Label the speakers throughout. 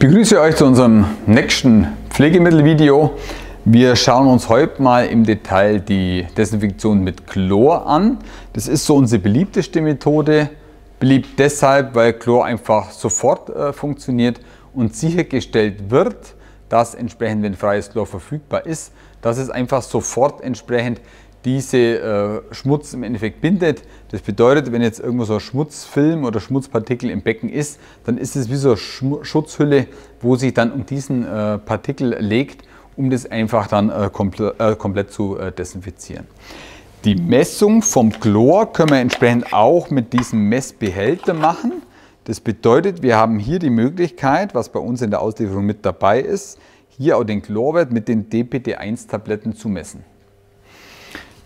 Speaker 1: begrüße euch zu unserem nächsten Pflegemittelvideo. Wir schauen uns heute mal im Detail die Desinfektion mit Chlor an. Das ist so unsere beliebteste Methode. Beliebt deshalb, weil Chlor einfach sofort äh, funktioniert und sichergestellt wird, dass entsprechend, wenn freies Chlor verfügbar ist, dass es einfach sofort entsprechend diese äh, Schmutz im Endeffekt bindet. Das bedeutet, wenn jetzt irgendwo so ein Schmutzfilm oder Schmutzpartikel im Becken ist, dann ist es wie so eine Schm Schutzhülle, wo sich dann um diesen äh, Partikel legt, um das einfach dann äh, komple äh, komplett zu äh, desinfizieren. Die Messung vom Chlor können wir entsprechend auch mit diesem Messbehälter machen. Das bedeutet, wir haben hier die Möglichkeit, was bei uns in der Auslieferung mit dabei ist, hier auch den Chlorwert mit den DPT-1-Tabletten zu messen.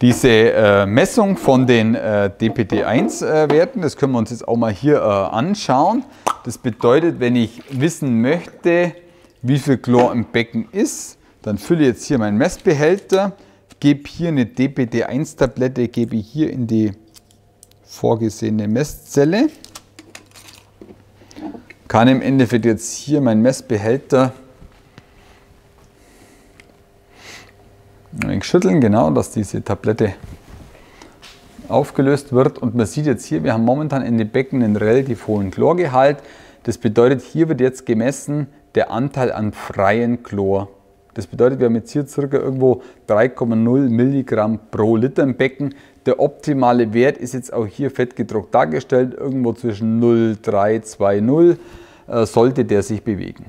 Speaker 1: Diese äh, Messung von den äh, DPT-1-Werten, das können wir uns jetzt auch mal hier äh, anschauen. Das bedeutet, wenn ich wissen möchte, wie viel Chlor im Becken ist, dann fülle ich jetzt hier meinen Messbehälter, gebe hier eine DPT-1-Tablette, gebe hier in die vorgesehene Messzelle, kann im Endeffekt jetzt hier meinen Messbehälter ein schütteln, genau, dass diese Tablette aufgelöst wird. Und man sieht jetzt hier, wir haben momentan in den Becken einen relativ hohen Chlorgehalt. Das bedeutet, hier wird jetzt gemessen der Anteil an freien Chlor. Das bedeutet, wir haben jetzt hier circa irgendwo 3,0 Milligramm pro Liter im Becken. Der optimale Wert ist jetzt auch hier fettgedruckt dargestellt, irgendwo zwischen 0,320 äh, sollte der sich bewegen.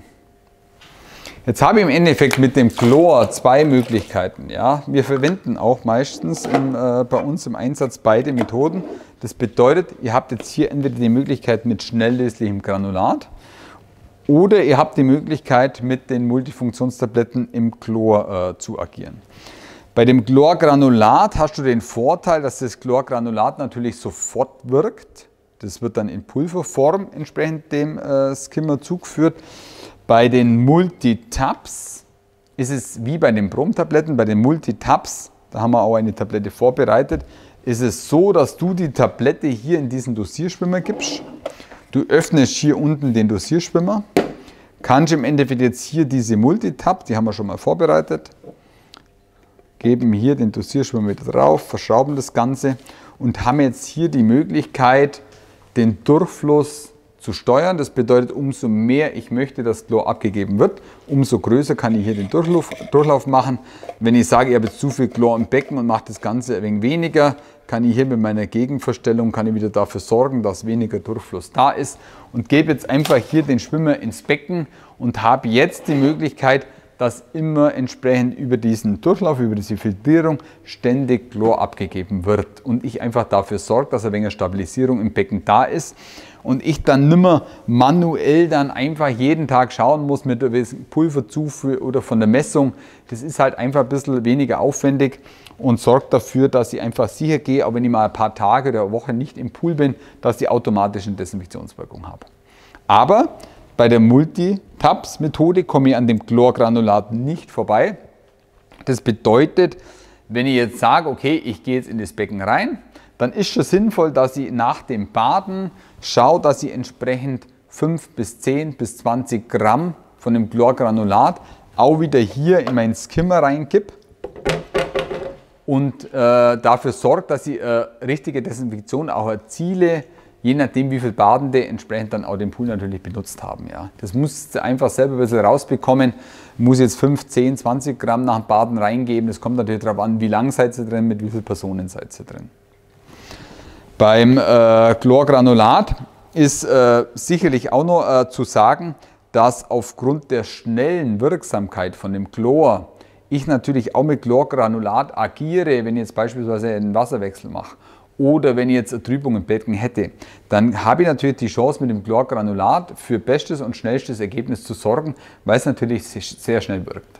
Speaker 1: Jetzt habe ich im Endeffekt mit dem Chlor zwei Möglichkeiten. Ja? Wir verwenden auch meistens im, äh, bei uns im Einsatz beide Methoden. Das bedeutet, ihr habt jetzt hier entweder die Möglichkeit mit schnelllöslichem Granulat oder ihr habt die Möglichkeit mit den Multifunktionstabletten im Chlor äh, zu agieren. Bei dem Chlorgranulat hast du den Vorteil, dass das Chlorgranulat natürlich sofort wirkt. Das wird dann in Pulverform entsprechend dem äh, Skimmer zugeführt. Bei den Multitabs ist es wie bei den Bromtabletten, bei den Multitabs, da haben wir auch eine Tablette vorbereitet, ist es so, dass du die Tablette hier in diesen Dosierschwimmer gibst. Du öffnest hier unten den Dosierschwimmer, kannst im Endeffekt jetzt hier diese Multitab, die haben wir schon mal vorbereitet, geben hier den Dosierschwimmer wieder drauf, verschrauben das Ganze und haben jetzt hier die Möglichkeit, den Durchfluss zu steuern. Das bedeutet, umso mehr ich möchte, dass Chlor abgegeben wird, umso größer kann ich hier den Durchlauf, Durchlauf machen. Wenn ich sage, ich habe jetzt zu viel Chlor im Becken und mache das Ganze ein wenig weniger, kann ich hier mit meiner Gegenverstellung kann ich wieder dafür sorgen, dass weniger Durchfluss da ist und gebe jetzt einfach hier den Schwimmer ins Becken und habe jetzt die Möglichkeit, dass immer entsprechend über diesen Durchlauf, über diese Filtrierung ständig Chlor abgegeben wird und ich einfach dafür sorge, dass ein wenig Stabilisierung im Becken da ist und ich dann nimmer manuell dann einfach jeden Tag schauen muss mit Pulverzufuhr oder von der Messung. Das ist halt einfach ein bisschen weniger aufwendig und sorgt dafür, dass ich einfach sicher gehe, auch wenn ich mal ein paar Tage oder Woche nicht im Pool bin, dass ich automatisch eine Desinfektionswirkung habe. Aber bei der Multi-Tabs-Methode komme ich an dem Chlorgranulat nicht vorbei. Das bedeutet, wenn ich jetzt sage, okay, ich gehe jetzt in das Becken rein, dann ist schon sinnvoll, dass ich nach dem Baden schaue, dass ich entsprechend 5 bis 10 bis 20 Gramm von dem Chlorgranulat auch wieder hier in meinen Skimmer reinkipp und äh, dafür sorgt, dass ich äh, richtige Desinfektion auch erziele, je nachdem wie viel Badende entsprechend dann auch den Pool natürlich benutzt haben. Ja. Das muss ihr einfach selber ein bisschen rausbekommen, muss jetzt 5, 10, 20 Gramm nach dem Baden reingeben, das kommt natürlich darauf an, wie lang seid ihr drin, mit wie vielen Personen seid ihr drin. Beim äh, Chlorgranulat ist äh, sicherlich auch noch äh, zu sagen, dass aufgrund der schnellen Wirksamkeit von dem Chlor ich natürlich auch mit Chlorgranulat agiere, wenn ich jetzt beispielsweise einen Wasserwechsel mache oder wenn ich jetzt eine Trübung im Becken hätte, dann habe ich natürlich die Chance mit dem Chlorgranulat für bestes und schnellstes Ergebnis zu sorgen, weil es natürlich sehr schnell wirkt.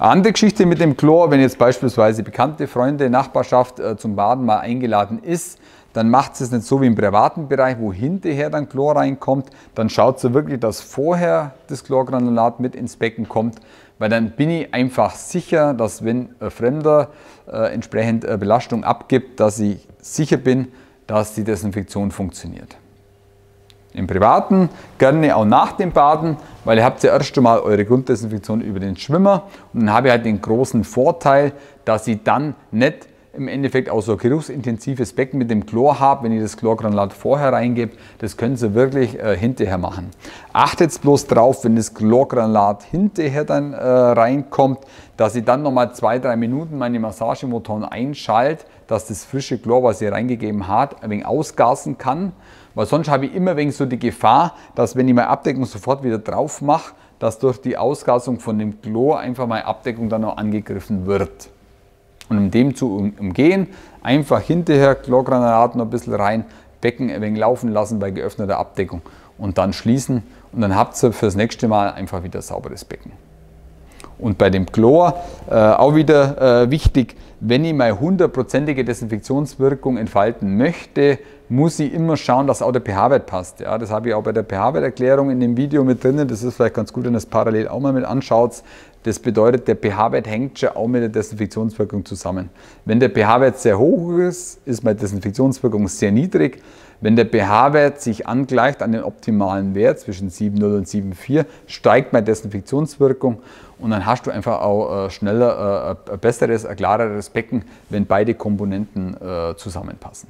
Speaker 1: Andere Geschichte mit dem Chlor, wenn jetzt beispielsweise bekannte Freunde, Nachbarschaft äh, zum Baden mal eingeladen ist, dann macht es nicht so wie im privaten Bereich, wo hinterher dann Chlor reinkommt. Dann schaut so wirklich, dass vorher das Chlorgranulat mit ins Becken kommt, weil dann bin ich einfach sicher, dass wenn ein Fremder äh, entsprechend äh, Belastung abgibt, dass ich sicher bin, dass die Desinfektion funktioniert. Im Privaten, gerne auch nach dem Baden, weil ihr habt ja erst einmal eure Grunddesinfektion über den Schwimmer und dann habe ich halt den großen Vorteil, dass ich dann nicht im Endeffekt auch so geruchsintensives Becken mit dem Chlor habe, wenn ihr das Chlorgranulat vorher reingebt. Das können Sie wirklich äh, hinterher machen. Achtet bloß drauf, wenn das Chlorgranulat hinterher dann äh, reinkommt, dass ich dann nochmal zwei, drei Minuten meine Massagemotoren einschalte, dass das frische Chlor, was ihr reingegeben habt, ein wenig ausgasen kann. Weil sonst habe ich immer wegen so die Gefahr, dass wenn ich meine Abdeckung sofort wieder drauf mache, dass durch die Ausgasung von dem Chlor einfach meine Abdeckung dann noch angegriffen wird. Und um dem zu umgehen, einfach hinterher Chlorgranulat noch ein bisschen rein, Becken ein wenig laufen lassen bei geöffneter Abdeckung und dann schließen und dann habt ihr fürs nächste Mal einfach wieder sauberes Becken. Und bei dem Chlor äh, auch wieder äh, wichtig, wenn ich meine hundertprozentige Desinfektionswirkung entfalten möchte, muss ich immer schauen, dass auch der pH-Wert passt. Ja, das habe ich auch bei der pH-Werterklärung in dem Video mit drin. Das ist vielleicht ganz gut, wenn ihr das parallel auch mal mit anschaut. Das bedeutet, der pH-Wert hängt schon auch mit der Desinfektionswirkung zusammen. Wenn der pH-Wert sehr hoch ist, ist meine Desinfektionswirkung sehr niedrig. Wenn der pH-Wert sich angleicht an den optimalen Wert zwischen 7,0 und 7,4, steigt meine Desinfektionswirkung und dann hast du einfach auch äh, schneller äh, ein besseres, ein klareres Becken, wenn beide Komponenten äh, zusammenpassen.